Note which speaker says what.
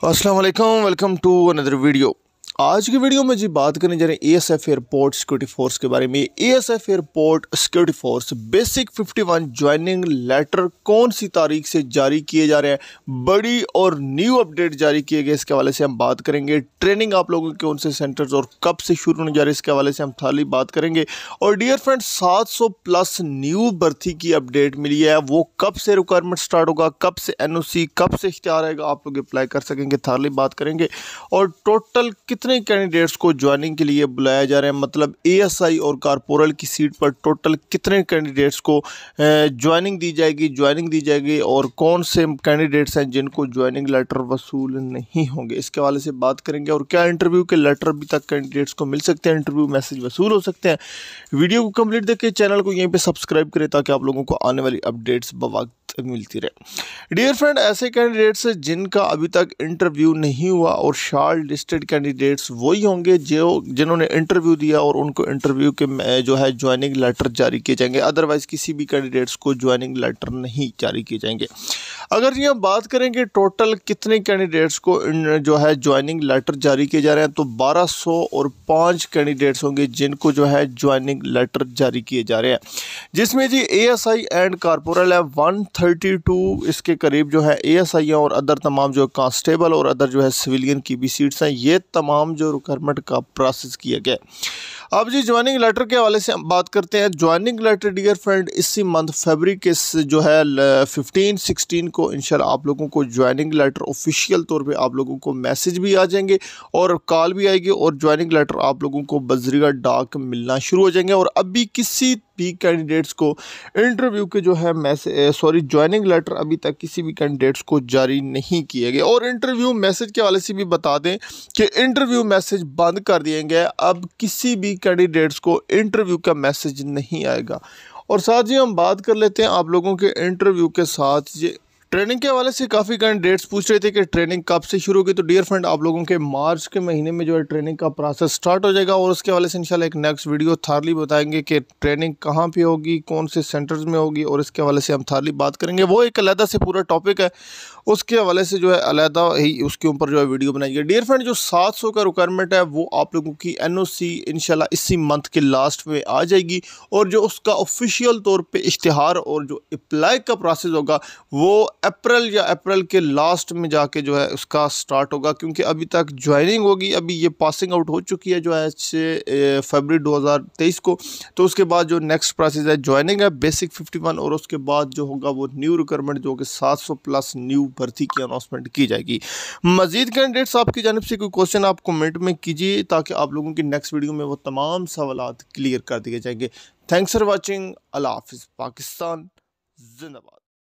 Speaker 1: अस्सलाम वालेकुम welcome to another video आज की वीडियो में जी बात करने जा रहे हैं एएसएफ एयरपोर्ट सिक्योरिटी फोर्स के बारे में। ASF airport security force basic 51 joining letter कौन सी तारीख से जारी किए जा रहे हैं? बड़ी और न्यू अपडेट जारी किए गए, इसके हवाले से हम बात करेंगे। ट्रेनिंग आप लोगों के उनसे सेंटर्स और कब से शुरू होने जा रहे हैं, इसके हवाले से हम थाली बात करेंगे। और डियर फ्रेंड सात सौ प्लस न्यू भर्ती की अपडेट मिली है। वो कब से रिक्वायरमेंट स्टार्ट होगा, कब से एनओसी कब से इख्तियार आएगा, आप लोग अप्लाई कर सकेंगे, थाली बात करेंगे। और टोटल कितने कैंडिडेट्स को ज्वाइनिंग के लिए बुलाया जा रहा है? मतलब एएसआई और कारपोरल की सीट पर टोटल कितने कैंडिडेट्स को ज्वाइनिंग दी जाएगी ज्वाइनिंग दी जाएगी? और कौन से कैंडिडेट्स हैं जिनको ज्वाइनिंग लेटर वसूल नहीं होंगे? इसके हवाले से बात करेंगे और क्या इंटरव्यू के लेटर अभी तक कैंडिडेट्स को मिल सकते हैं? इंटरव्यू मैसेज वसूल हो सकते हैं। वीडियो को कंप्लीट देखे चैनल को यहीं पर सब्सक्राइब करें ताकि आप लोगों को आने वाली अपडेट्स मिलती रहे। डियर फ्रेंड ऐसे कैंडिडेट्स जिनका अभी तक इंटरव्यू नहीं हुआ और शार्ट लिस्टेड कैंडिडेट्स वही होंगे जो, जिन्होंने इंटरव्यू दिया और उनको इंटरव्यू के जो है ज्वाइनिंग लेटर जारी किए जाएँगे। अदरवाइज़ किसी भी कैंडिडेट्स को ज्वाइनिंग लेटर नहीं जारी किए जाएँगे। अगर जी हम बात करेंगे टोटल कितने कैंडिडेट्स को जो है ज्वाइनिंग लेटर जारी किए जा रहे हैं तो 1200 और पाँच कैंडिडेट्स होंगे जिनको जो है ज्वाइनिंग लेटर जारी किए जा रहे हैं। जिसमें जी एएसआई एंड कारपोरल है 132 इसके करीब जो है एएसआई और अदर तमाम जो कांस्टेबल और अदर जो है सिविलियन की भी सीट्स हैं। ये तमाम जो रिक्वायरमेंट का प्रोसेस किया गया अब जी ज्वाइनिंग लेटर के हवाले से हम बात करते हैं। ज्वाइनिंग लेटर डियर फ्रेंड इसी मंथ फेबरी के जो है फिफ्टीन सिक्सटीन को इंशाल्लाह आप लोगों को ज्वाइनिंग लेटर ऑफिशियल तौर पे आप लोगों को मैसेज भी आ जाएँगे और कॉल भी आएगी और ज्वाइनिंग लेटर आप लोगों को बजरिया डाक मिलना शुरू हो जाएँगे और अभी किसी भी कैंडिडेट्स को इंटरव्यू के जो है मैसेज सॉरी ज्वाइनिंग लेटर अभी तक किसी भी कैंडिडेट्स को जारी नहीं किए गए। और इंटरव्यू मैसेज के हवाले से भी बता दें कि इंटरव्यू मैसेज बंद कर दिए गए। अब किसी भी कैंडिडेट्स को इंटरव्यू का मैसेज नहीं आएगा। और साथ ही हम बात कर लेते हैं आप लोगों के इंटरव्यू के साथ ये ट्रेनिंग के हवाले से काफ़ी कैंडिडेट्स पूछ रहे थे कि ट्रेनिंग कब से शुरू होगी। तो डियर फ्रेंड, आप लोगों के मार्च के महीने में जो है ट्रेनिंग का प्रोसेस स्टार्ट हो जाएगा और उसके हवाले से इंशाल्लाह एक नेक्स्ट वीडियो थारली बताएँगे कि ट्रेनिंग कहाँ पे होगी, कौन से सेंटर्स में होगी और इसके हवाले से हम थारली बात करेंगे। वो एक अलहदा से पूरा टॉपिक है। उसके हवाले से जो है अलहदा ही उसके ऊपर जो है वीडियो बनाइए डियर फ्रेंड, जो सात सौ का रिक्वायरमेंट है, वो आप लोगों की एन ओ इसी मंथ के लास्ट में आ जाएगी और जो उसका ऑफिशियल तौर पर इश्तहार और जो अप्लाई का प्रोसेस होगा, वो अप्रैल या अप्रैल के लास्ट में जाके जो है उसका स्टार्ट होगा, क्योंकि अभी तक ज्वाइनिंग होगी, अभी ये पासिंग आउट हो चुकी है जो है छः फरवरी 2023 को। तो उसके बाद जो नेक्स्ट प्रोसेस है ज्वाइनिंग है बेसिक 51 और उसके बाद जो होगा वो न्यू रिक्वायरमेंट जो कि 700 प्लस न्यू भर्ती की अनाउंसमेंट की जाएगी। मजीद कैंडिडेट्स आपकी जानब से कोई क्वेश्चन आप कमेंट में कीजिए, ताकि आप लोगों की नेक्स्ट वीडियो में वो तमाम सवाल क्लियर कर दिए जाएँगे। थैंक्स फॉर वॉचिंग अल्लाह हाफिज़। पाकिस्तान, जिंदाबाद।